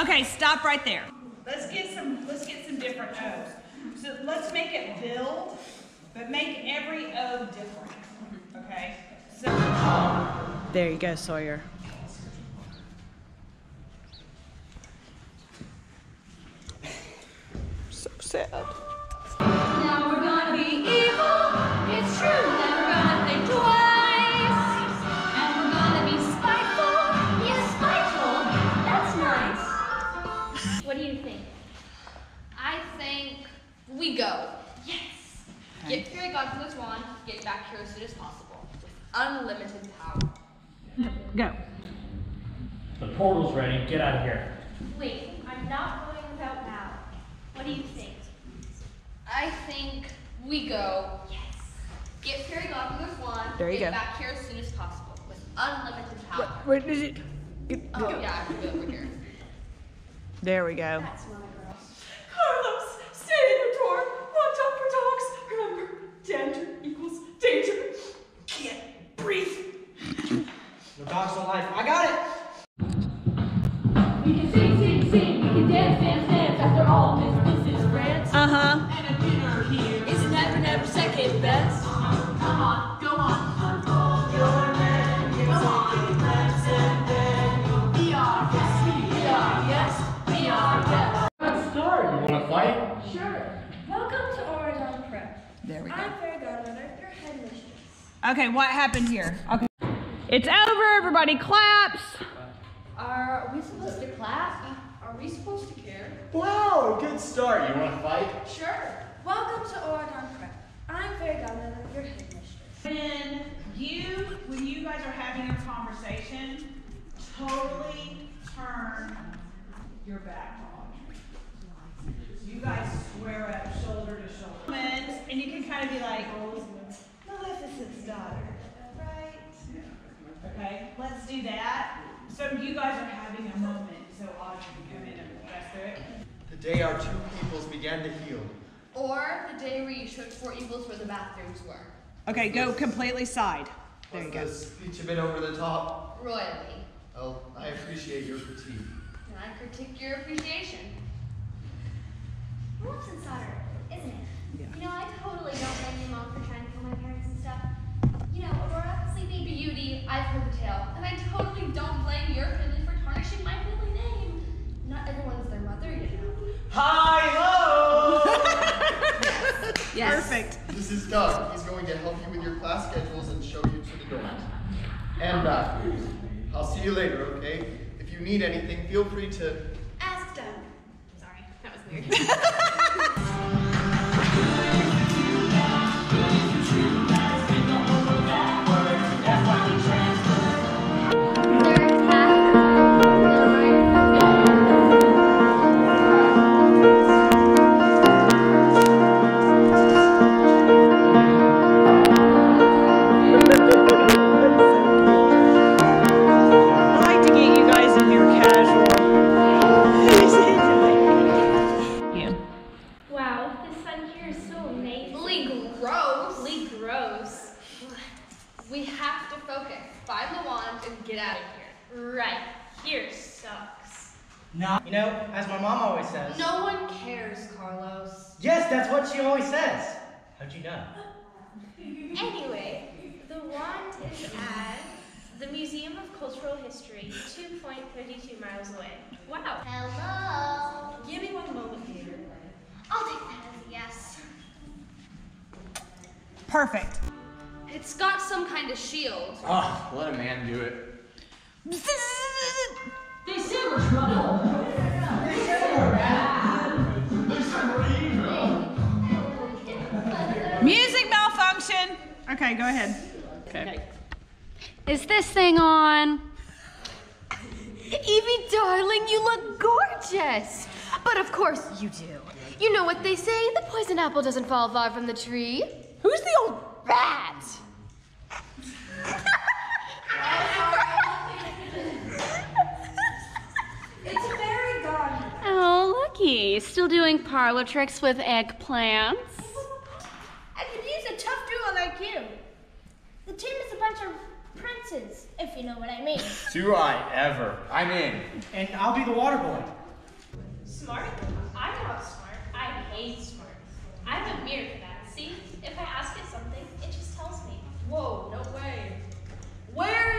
Okay, stop right there. Let's get some, let's get some different O's. So let's make it build, but make every O different, okay? So, There you go, Sawyer. So sad. Unlimited power. Go. The portal's ready. Get out of here. Wait, I'm not going without now. What do you think? I think we go. Yes. Get Fairy Godmother's wand. There you get go. back here as soon as possible with unlimited power. Where is it? Get- Oh yeah, I have to go over here. There we go. No dogs, no life. I got it. We can sing, sing, sing. We can dance, dance, dance. After all, Miss Miss is France. Uh huh. And a dinner here. It's never, never second best. Come on, go on. Fight? Sure. Welcome to Auradon Prep. There we go. I'm Fairy Godmother, your headmistress. Okay, what happened here? Okay. It's over, everybody claps. Are we supposed to clap? Are we supposed to care? Wow, good start. You want to fight? Sure. Welcome to Auradon Prep. I'm Fairy Godmother, your headmistress. When you, when you guys are having a conversation, totally turn your back guys are having a moment, so Audrey can come in and walk us through it. The day our two peoples began to heal. Or the day where you showed four evils where the bathrooms were. Okay, go completely side. There you Was go. the speech a bit over the top? Royally. Well, I appreciate your critique. And I critique your appreciation. Well, it's insider, Perfect. this is Doug. He's going to help you with your class schedules and show you to the door. And bathrooms. I'll see you later, okay? If you need anything, feel free to. ask Doug. Sorry, that was weird. We have to focus. Find the wand and get out of here. Right, here sucks. No, you know, as my mom always says. No one cares, Carlos. Yes, that's what she always says. How'd you know? Anyway, the wand is at the Museum of Cultural History, 2.32 miles away. Wow. Hello. Give me one moment here. I'll take that as a yes. Perfect. It's got some kind of shield. Oh, let a man do it. They serve chocolate. They serve. They serve rainbow. Music malfunction. Okay, go ahead. Okay. Is this thing on? Evie, darling, you look gorgeous. But of course you do. You know what they say, the poison apple doesn't fall far from the tree. Who's the old rat? It's Fairy Godmother. Oh, looky. Still doing parlor tricks with eggplants? I could use a tough duo like you. The team is a bunch of princes, if you know what I mean. Do I ever? I'm in. And I'll be the water boy. Smart? I'm not smart. I hate smart. I have a mirror for that. Whoa, no way. Where